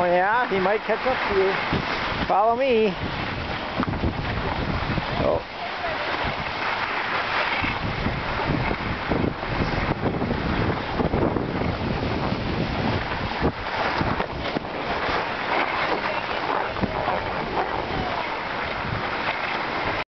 Oh yeah, he might catch up to you. Follow me.